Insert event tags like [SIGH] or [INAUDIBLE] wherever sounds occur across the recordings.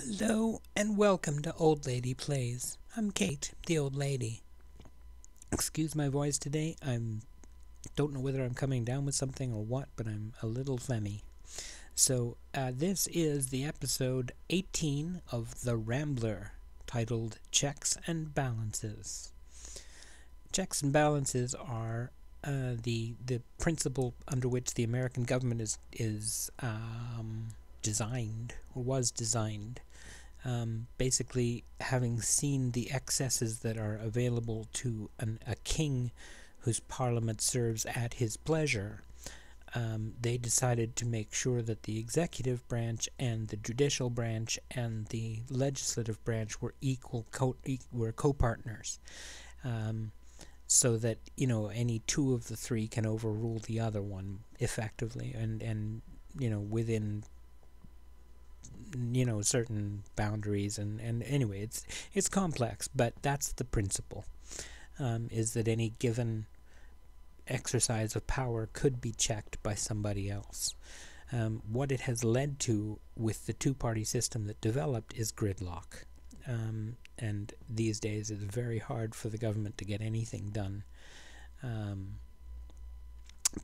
Hello and welcome to Old Lady Plays. I'm Kate, the old lady. Excuse my voice today. I'm don't know whether I'm coming down with something or what, but I'm a little phlegmy. So uh, this is the episode 18 of The Rambler, titled Checks and Balances. Checks and balances are uh, the the principle under which the American government is is um, designed or was designed. Um, basically, having seen the excesses that are available to an, a king whose parliament serves at his pleasure, um, they decided to make sure that the executive branch and the judicial branch and the legislative branch were equal co- were co-partners. Um, so that you know any two of the three can overrule the other one effectively and and you know within you know certain boundaries and and anyway it's it's complex but that's the principle um, is that any given exercise of power could be checked by somebody else um, what it has led to with the two-party system that developed is gridlock um, and these days it's very hard for the government to get anything done. Um,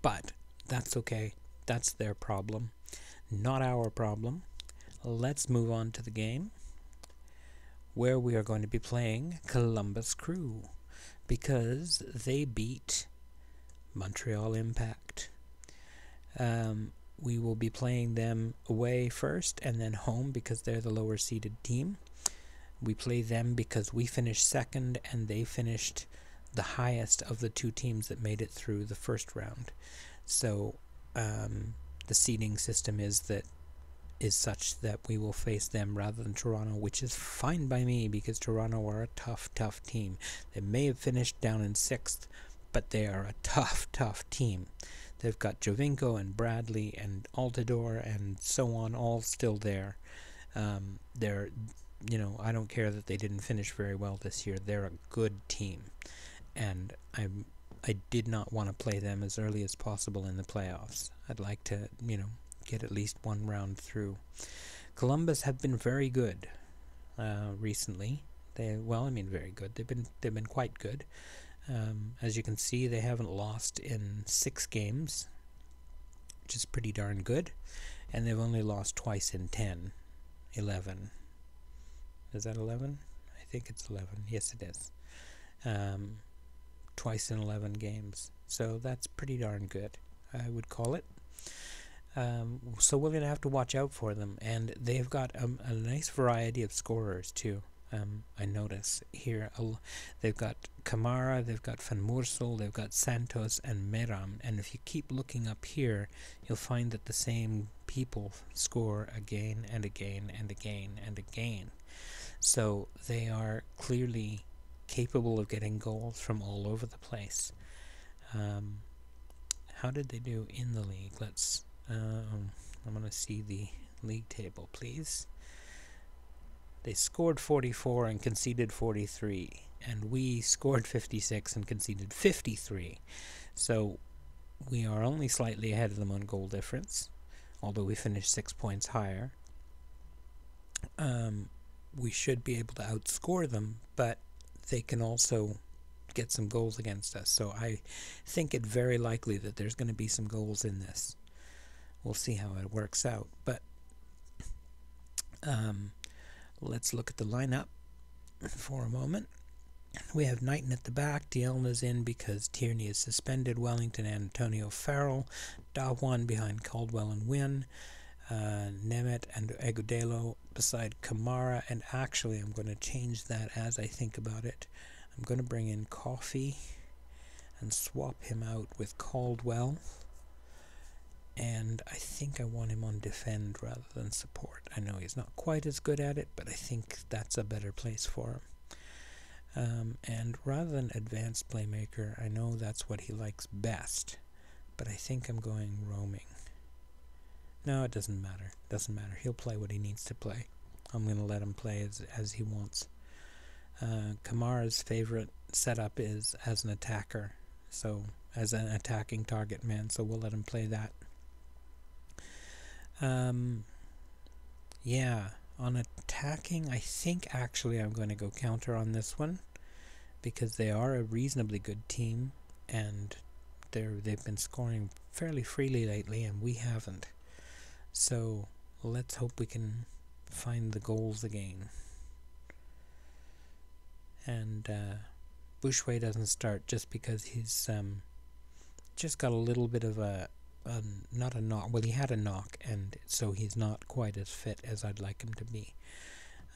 but that's okay. That's their problem, not our problem. Let's move on to the game where we are going to be playing Columbus Crew because they beat Montreal Impact. Um, we will be playing them away first and then home because they're the lower seeded team. We play them because we finished second and they finished the highest of the two teams that made it through the first round. So um, the seeding system is that is such that we will face them rather than Toronto, which is fine by me because Toronto are a tough, tough team. They may have finished down in sixth, but they are a [LAUGHS] tough, tough team. They've got Giovinco and Bradley and Altidore and so on, all still there. Um, they're you know, I don't care that they didn't finish very well this year. They're a good team, and I'm I did not want to play them as early as possible in the playoffs. I'd like to, you know, get at least one round through. Columbus have been very good uh, recently. They well, I mean, very good. They've been they've been quite good. Um, as you can see, they haven't lost in six games, which is pretty darn good, and they've only lost twice in 10, 11, is that 11? I think it's 11. Yes, it is. Um, twice in 11 games. So that's pretty darn good, I would call it. Um, so we're going to have to watch out for them. And they've got a, a nice variety of scorers, too. Um, I notice here they've got Kamara, they've got Van Moorsel, they've got Santos and Meram. And if you keep looking up here, you'll find that the same people score again and again and again and again. So they are clearly capable of getting goals from all over the place. Um, how did they do in the league? Let's. Um, I'm going to see the league table, please. They scored 44 and conceded 43, and we scored 56 and conceded 53. So we are only slightly ahead of them on goal difference, although we finished six points higher. Um, we should be able to outscore them, but they can also get some goals against us. So I think it very likely that there's going to be some goals in this. We'll see how it works out. But um, let's look at the lineup for a moment. We have Knighton at the back. Dielna's in because Tierney is suspended. Wellington, Antonio Farrell. Dajuan behind Caldwell and Nguyen uh, Nemeth and Agudelo beside Kamara. And actually, I'm going to change that as I think about it. I'm going to bring in Coffee and swap him out with Caldwell. And I think I want him on defend rather than support. I know he's not quite as good at it, but I think that's a better place for him. Um, and rather than advanced playmaker, I know that's what he likes best, but I think I'm going roaming. No, it doesn't matter. Doesn't matter. He'll play what he needs to play. I'm going to let him play as, as he wants. Uh, Kamara's favorite setup is as an attacker, so as an attacking target man, so we'll let him play that. Um, yeah, On attacking, I think actually I'm going to go counter on this one because they are a reasonably good team and they're they've been scoring fairly freely lately and we haven't. So let's hope we can find the goals again. And uh, Bushway doesn't start just because he's um, just got a little bit of a, a not a knock. Well, he had a knock, and so he's not quite as fit as I'd like him to be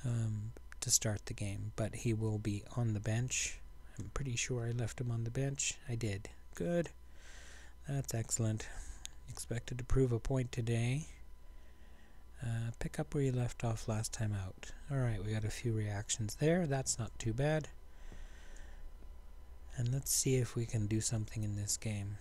um, to start the game. But he will be on the bench. I'm pretty sure I left him on the bench. I did. Good. That's excellent. Expected to prove a point today. Uh, pick up where you left off last time out. Alright, we got a few reactions there. That's not too bad. And let's see if we can do something in this game.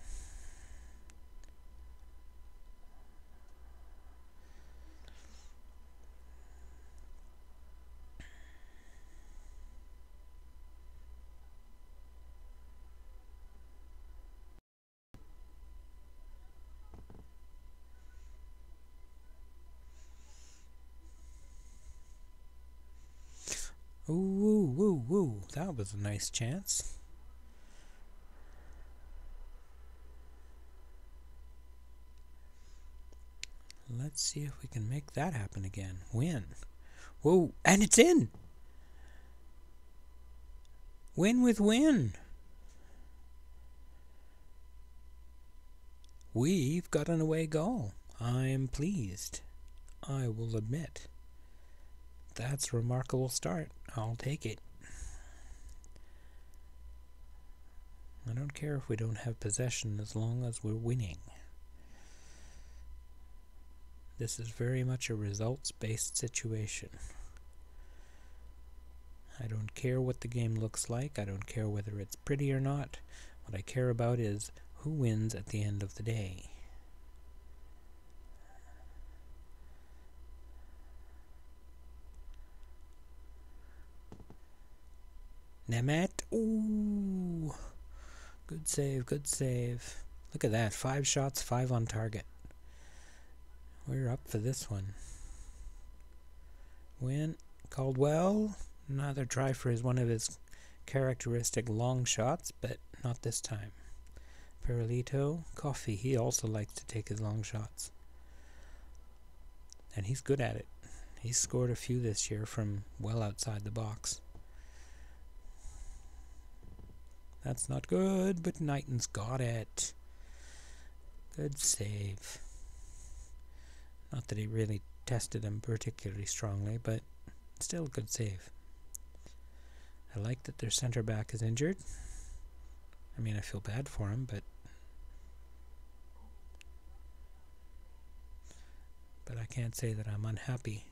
That was a nice chance. Let's see if we can make that happen again. Win. Whoa, and it's in! Win with win! We've got an away goal. I am pleased. I will admit. That's a remarkable start. I'll take it. I don't care if we don't have possession as long as we're winning. This is very much a results-based situation. I don't care what the game looks like. I don't care whether it's pretty or not. What I care about is who wins at the end of the day. Nemeth. Ooh. Good save, good save. Look at that. Five shots, five on target. We're up for this one. Win. Caldwell. Another try for his one of his characteristic long shots, but not this time. Peralito. Coffee. He also likes to take his long shots. And he's good at it. He's scored a few this year from well outside the box. That's not good, but Knighton's got it. Good save. Not that he really tested him particularly strongly, but still a good save. I like that their centre back is injured. I mean, I feel bad for him, but but I can't say that I'm unhappy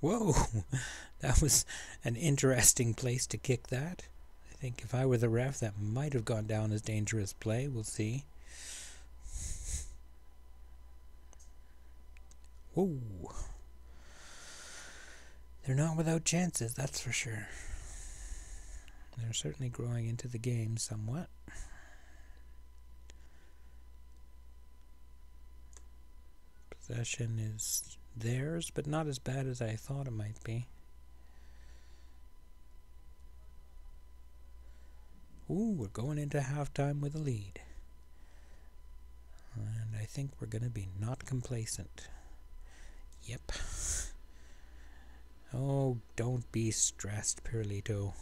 Whoa, [LAUGHS] that was an interesting place to kick that. I think if I were the ref, that might have gone down as dangerous play. We'll see. Whoa. They're not without chances, that's for sure. They're certainly growing into the game somewhat. Possession is theirs, but not as bad as I thought it might be. Ooh, we're going into halftime with a lead. And I think we're going to be not complacent. Yep. Oh, don't be stressed, Perlito.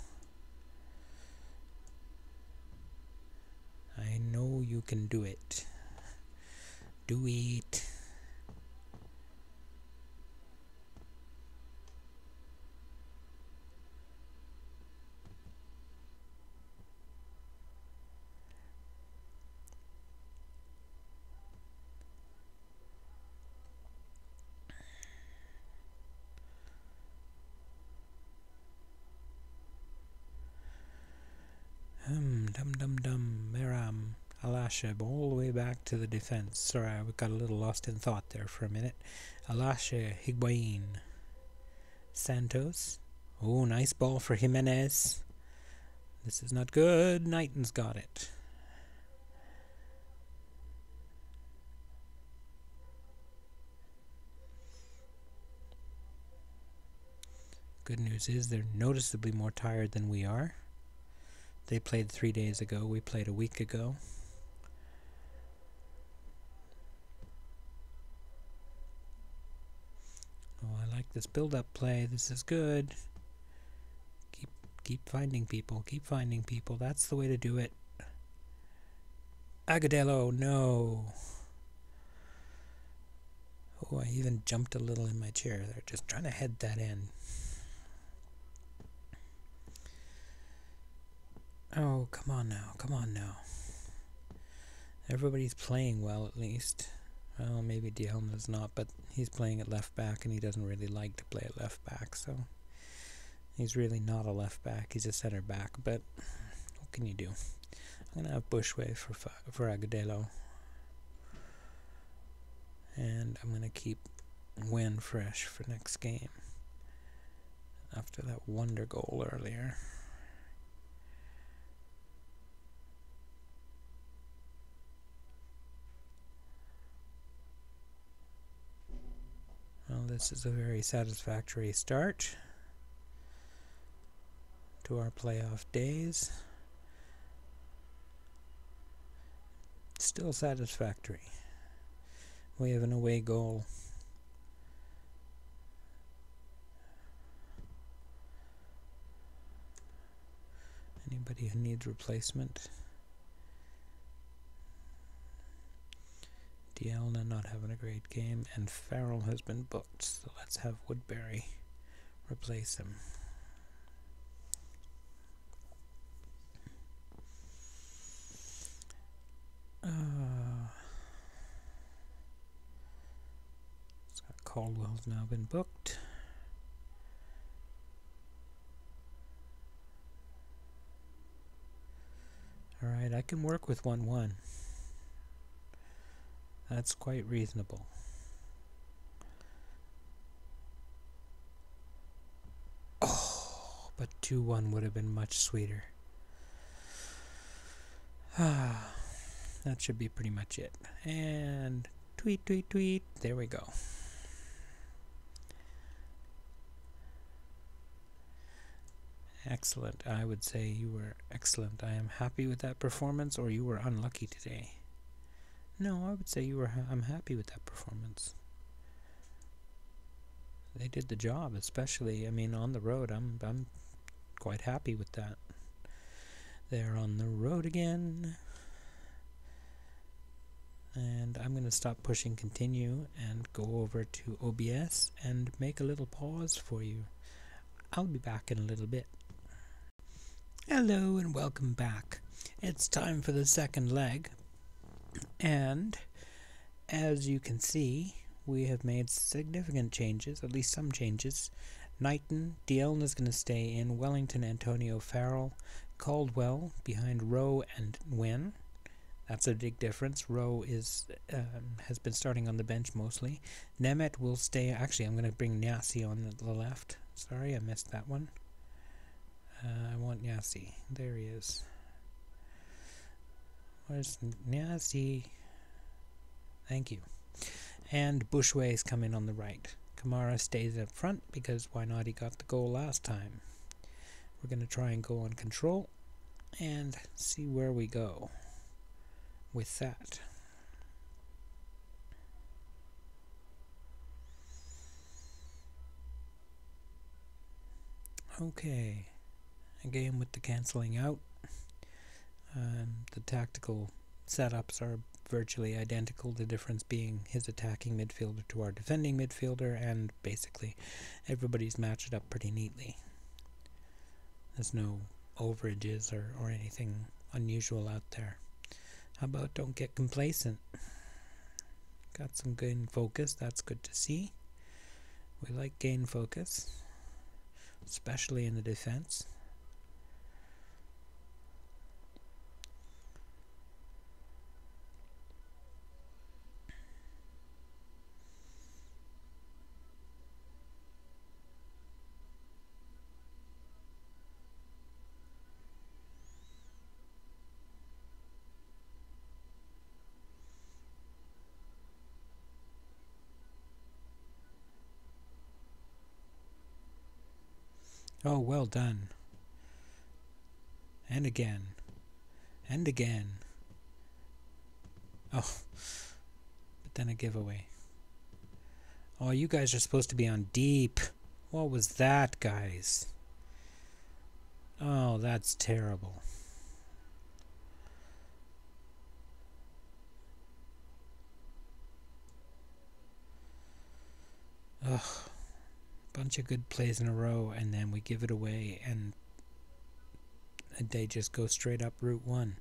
I know you can do it. Do it. All the way back to the defense. Sorry, I got a little lost in thought there for a minute. Alashe Higuain. Santos. Oh, nice ball for Jimenez. This is not good. Knighton's got it. Good news is they're noticeably more tired than we are. They played three days ago, we played a week ago. Oh, I like this build-up play. This is good. Keep keep finding people. Keep finding people. That's the way to do it. Agudelo, no. Oh, I even jumped a little in my chair there, just trying to head that in. Oh, come on now, come on now. Everybody's playing well, at least. Well, maybe is not, but he's playing at left back, and he doesn't really like to play at left back, so he's really not a left back. He's a center back, but what can you do? I'm gonna have Bushway for for Agudelo, and I'm gonna keep Nguyen fresh for next game. After that wonder goal earlier. This is a very satisfactory start to our playoff days. Still satisfactory. We have an away goal. Anybody who needs replacement? Dielna not having a great game, and Farrell has been booked, so let's have Woodbury replace him. Uh, Scott Caldwell's now been booked. Alright, I can work with 1-1. That's quite reasonable. Oh, but 2-1 would have been much sweeter. Ah, [SIGHS] that should be pretty much it. And tweet, tweet, tweet. There we go. Excellent. I would say you were excellent. I am happy with that performance, or you were unlucky today. No, I would say you were. Ha I'm happy with that performance. They did the job, especially. I mean, on the road, I'm I'm quite happy with that. They're on the road again. And I'm going to stop pushing continue and go over to OBS and make a little pause for you. I'll be back in a little bit. Hello and welcome back. It's time for the second leg and as you can see, we have made significant changes, at least some changes. Knighton, Dielna is going to stay in, Wellington, Antonio Farrell, Caldwell behind Rowe and Nguyen. That's a big difference. Rowe is um, has been starting on the bench mostly. Nemeth will stay. Actually, I'm going to bring Nyasi on the left. Sorry, I missed that one. Uh, I want Nyasi. There he is. Where's Nyasi? Thank you. And Bushway is coming on the right. Kamara stays up front because why not? He got the goal last time. We're going to try and go on control and see where we go with that. Okay, a game with the cancelling out. Um, the tactical setups are virtually identical, the difference being his attacking midfielder to our defending midfielder, and basically everybody's matched up pretty neatly. There's no overages or, or anything unusual out there. How about don't get complacent? Got some gain focus, that's good to see. We like gain focus, especially in the defense. Oh, well done. And again. And again. Oh. But then a giveaway. Oh, you guys are supposed to be on deep. What was that, guys? Oh, that's terrible. Ugh. Bunch of good plays in a row, and then we give it away, and they just go straight up Route 1.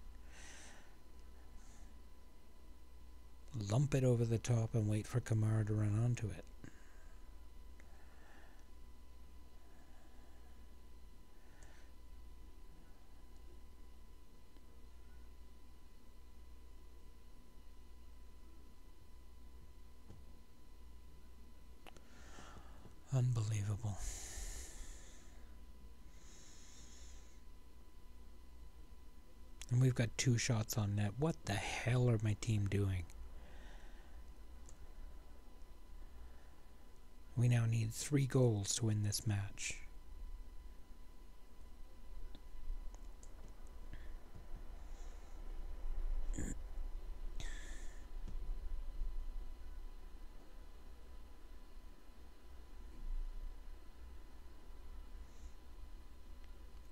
Lump it over the top and wait for Kamara to run onto it. Unbelievable. And we've got two shots on net. What the hell are my team doing? We now need three goals to win this match.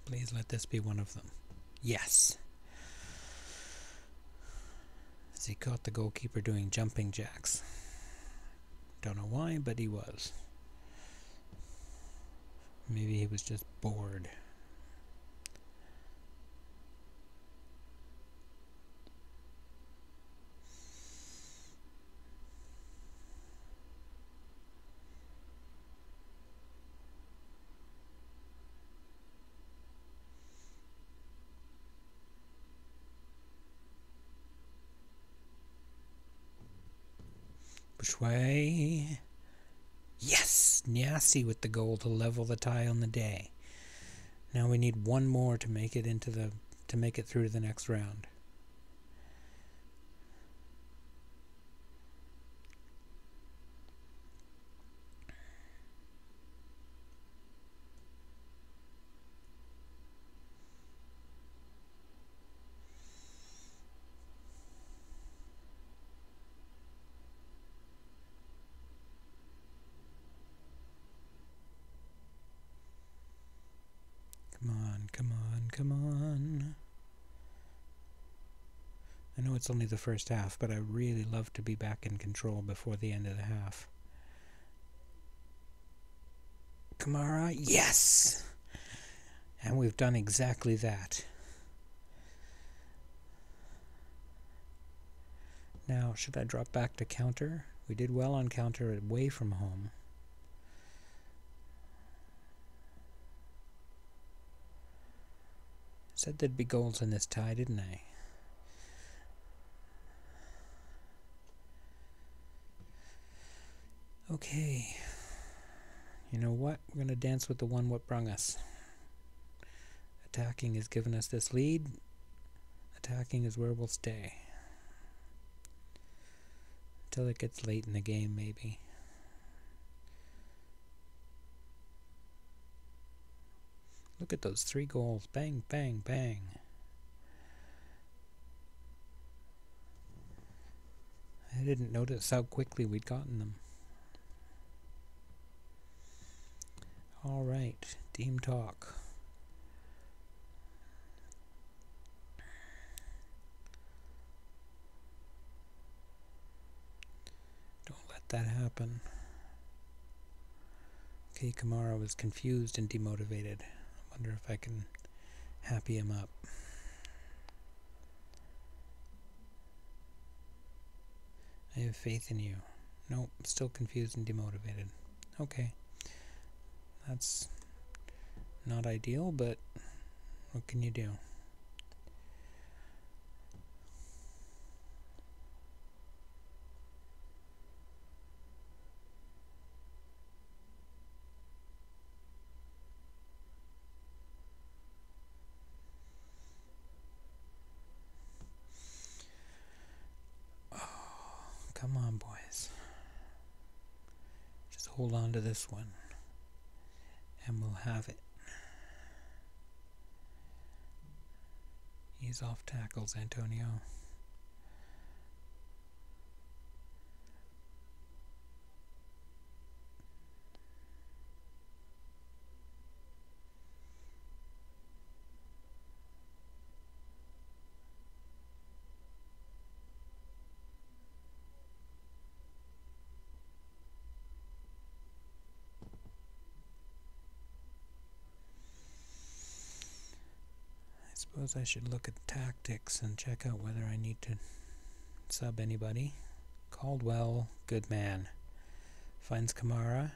Please let this be one of them. Yes. As he caught the goalkeeper doing jumping jacks. Don't know why, but he was. Maybe he was just bored. Bushway. Yes! Nyasi with the goal to level the tie on the day. Now we need one more to make it into the to make it through to the next round. Come on, come on. I know it's only the first half, but I really love to be back in control before the end of the half. Kamara, yes! And we've done exactly that. Now, should I drop back to counter? We did well on counter away from home. Said there'd be goals in this tie, didn't I? Okay. You know what? We're going to dance with the one what brung us. Attacking has given us this lead. Attacking is where we'll stay. Until it gets late in the game, maybe. Look at those three goals. Bang, bang, bang. I didn't notice how quickly we'd gotten them. All right, team talk. Don't let that happen. Okay, Kamara was confused and demotivated. Wonder if I can happy him up. I have faith in you. Nope, still confused and demotivated. Okay. That's not ideal, but what can you do? to this one and we'll have it. He's off tackles, Antonio. Suppose I should look at tactics and check out whether I need to sub anybody. Caldwell, good man. Finds Kamara.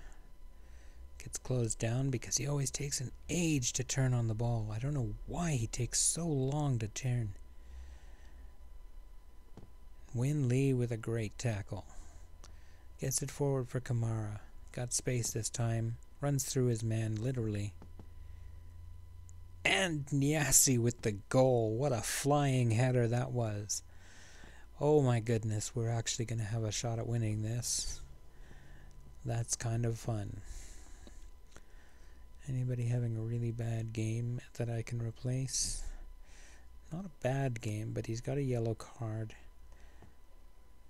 Gets closed down because he always takes an age to turn on the ball. I don't know why he takes so long to turn. Win Lee with a great tackle. Gets it forward for Kamara. Got space this time. Runs through his man, literally. And Nyasi with the goal. What a flying header that was. Oh my goodness, we're actually going to have a shot at winning this. That's kind of fun. Anybody having a really bad game that I can replace? Not a bad game, but he's got a yellow card.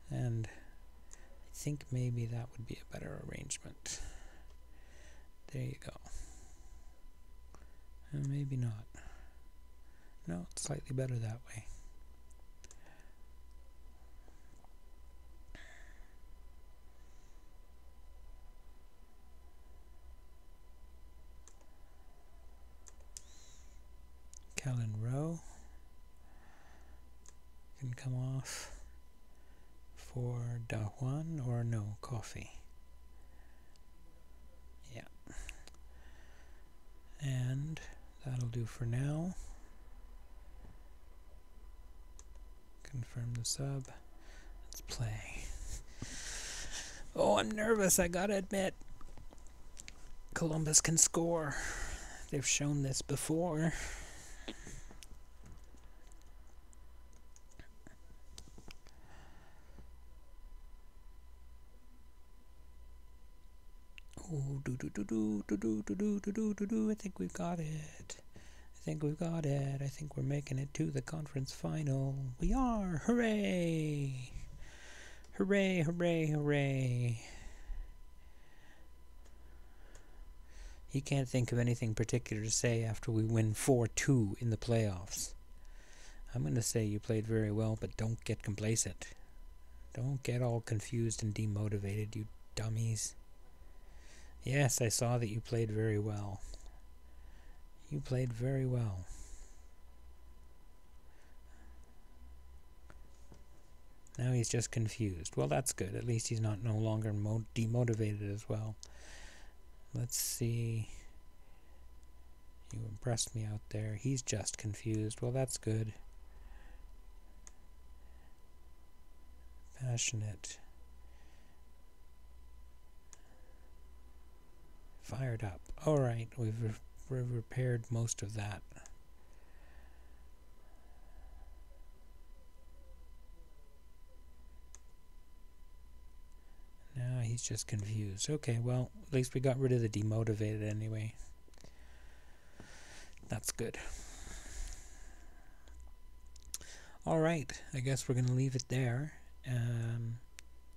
And I think maybe that would be a better arrangement. There you go. Uh, maybe not. No, it's slightly better that way. Kelyn Rowe can come off for Dahuan or no coffee. Yeah. And That'll do for now. Confirm the sub. Let's play. Oh, I'm nervous, I gotta admit. Columbus can score. They've shown this before. Oh, do do do do do do do do do do do. I think we've got it. I think we've got it. I think we're making it to the conference final. We are! Hooray! Hooray! Hooray! Hooray! He can't think of anything particular to say after we win 4 2 in the playoffs. I'm going to say you played very well, but don't get complacent. Don't get all confused and demotivated, you dummies. Yes, I saw that you played very well. You played very well. Now he's just confused. Well, that's good. At least he's not no longer demotivated as well. Let's see. You impressed me out there. He's just confused. Well, that's good. Passionate. Fired up. Alright, we've, re we've repaired most of that. Now he's just confused. Okay, well, at least we got rid of the demotivated anyway. That's good. Alright, I guess we're going to leave it there. Um,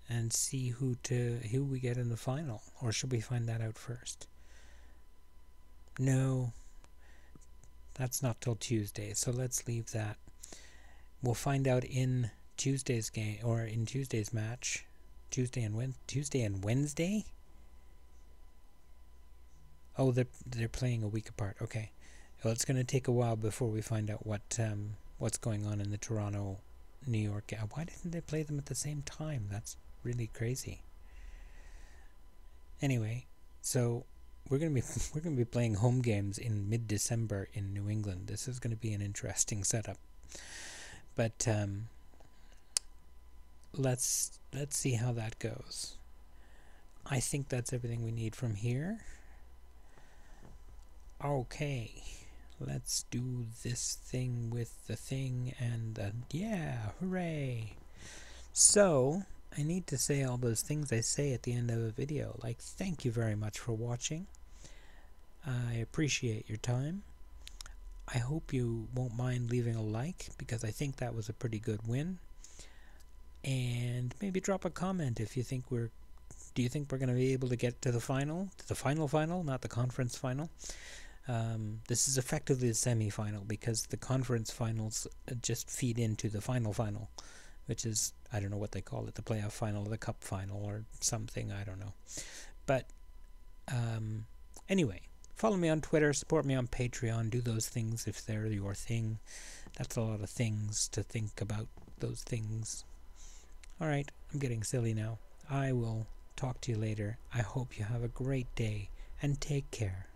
and see who to who we get in the final, or should we find that out first? No, that's not till Tuesday, so let's leave that. We'll find out in Tuesday's game or in Tuesday's match, Tuesday and Wed Tuesday and Wednesday. Oh, they're they're playing a week apart. Okay, well, it's going to take a while before we find out what um, what's going on in the Toronto, New York. Why didn't they play them at the same time? That's really crazy. Anyway, so we're gonna be [LAUGHS] we're gonna be playing home games in mid December in New England. This is gonna be an interesting setup. But um, let's let's see how that goes. I think that's everything we need from here. Okay, let's do this thing with the thing and the yeah, hooray! So I need to say all those things I say at the end of a video, like thank you very much for watching. I appreciate your time. I hope you won't mind leaving a like because I think that was a pretty good win. And maybe drop a comment if you think we're. Do you think we're going to be able to get to the final? To the final final, not the conference final? Um, this is effectively the semi-final because the conference finals just feed into the final final, which is I don't know what they call it, the playoff final, or the cup final, or something. I don't know. But um, anyway, follow me on Twitter, support me on Patreon, do those things if they're your thing. That's a lot of things to think about. Those things. All right, I'm getting silly now. I will talk to you later. I hope you have a great day and take care.